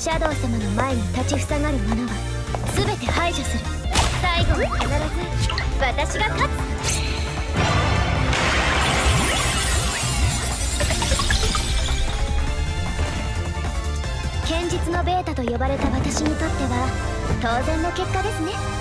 シャドウ様の前に立ちふさがる者は全て排除する。最後は必ず私が勝つ。堅実のベータと呼ばれた私にとっては当然の結果ですね。